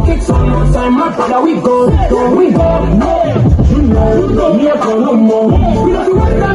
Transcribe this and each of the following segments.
bucket Time, time, my father, we go, go, we go, yeah. You know, me, I call no more. We don't do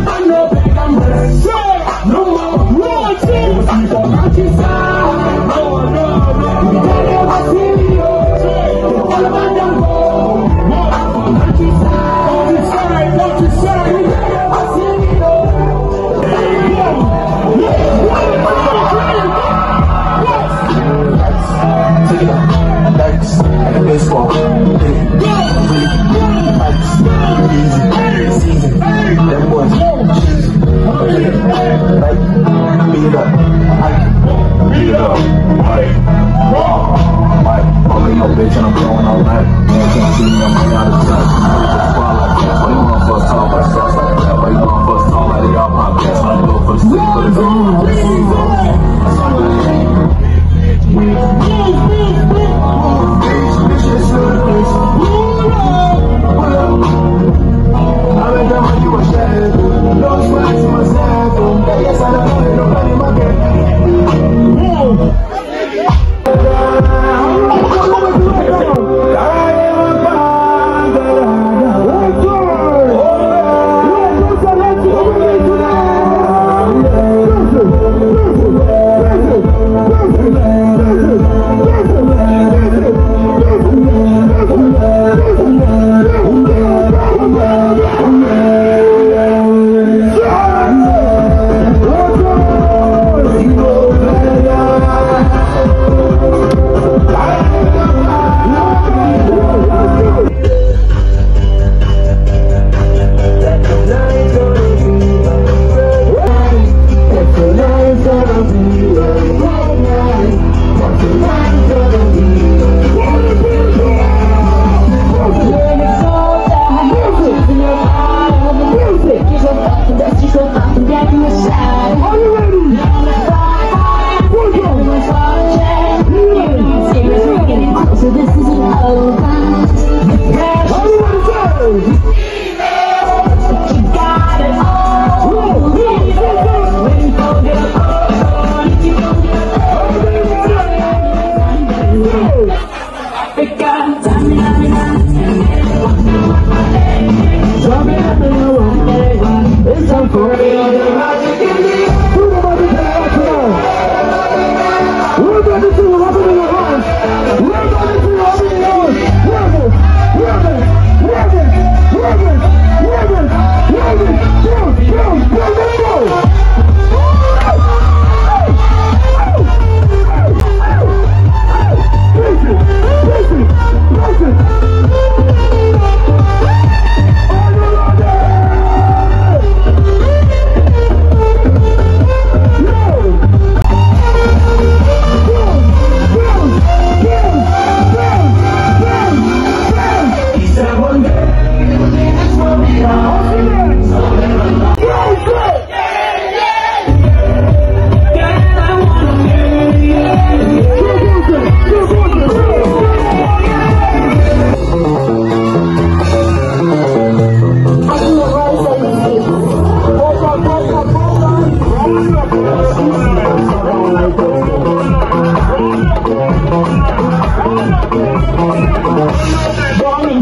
Born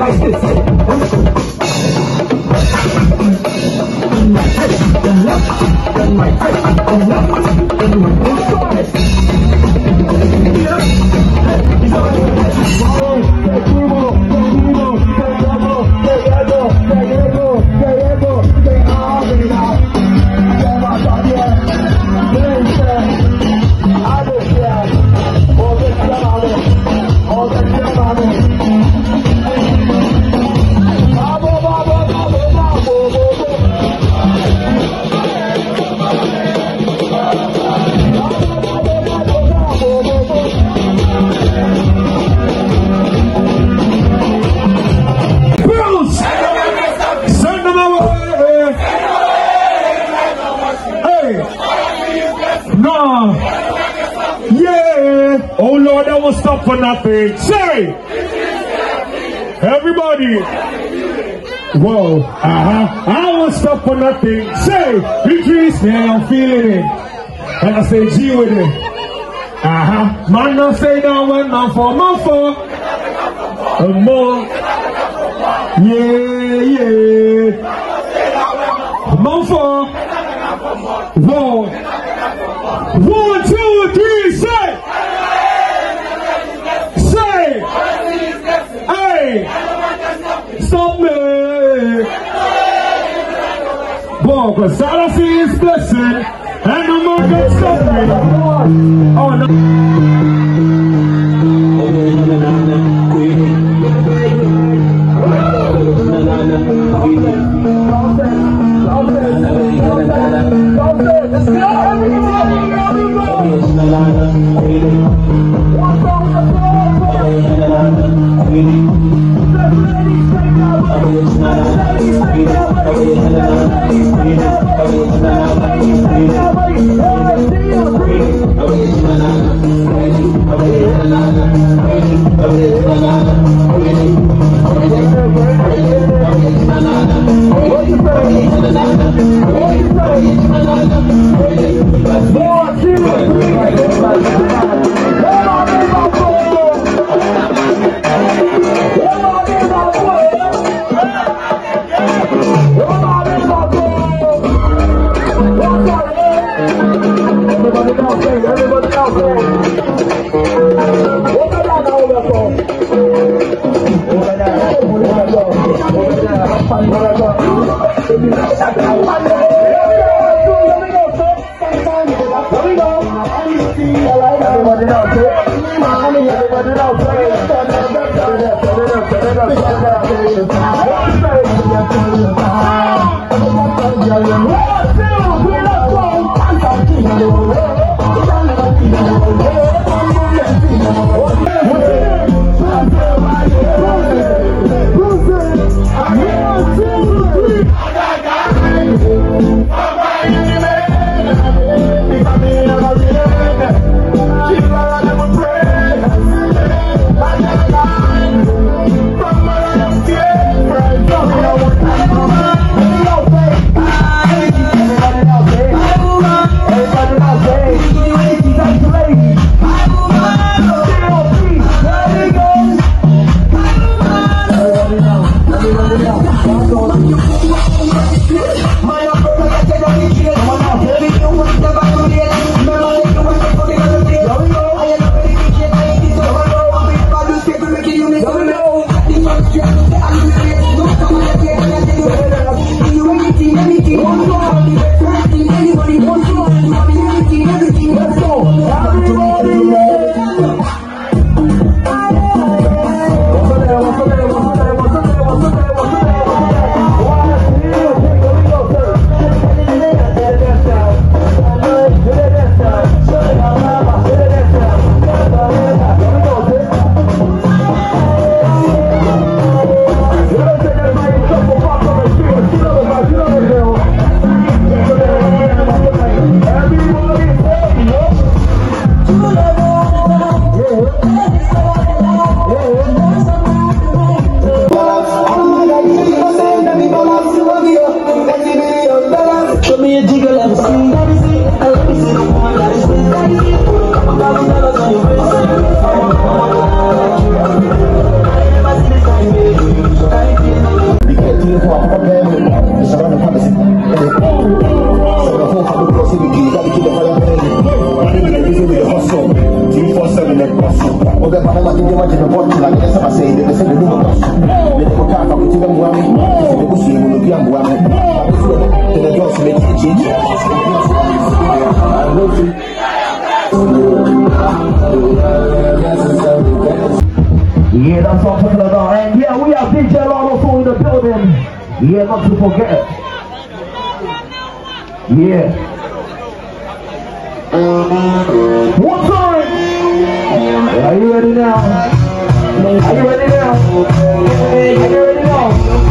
Mas Lord, I will stop for nothing. Say, everybody. Whoa, uh-huh. I won't stop for nothing. Say, increase me, I'm feeling it. And I say, G with it. Uh-huh. Man, not say down when man for, man for. And more. Yeah, yeah. Man for. Whoa. One, two, three, say. Say. Me. Boy, cause all I see is blessing. And man can stop me. Oh no. Everybody どうぞ。Yeah, that's what I'm talking about. And yeah, we have DJ also in the building. Yeah, not to forget. Yeah. One time. Are you ready now? Are you ready now?